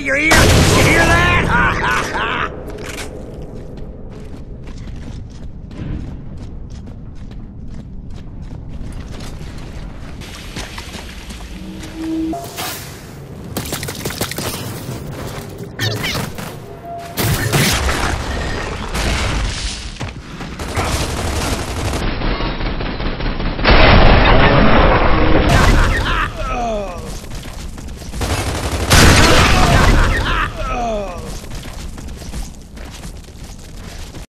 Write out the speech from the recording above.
out your ear. You hear that?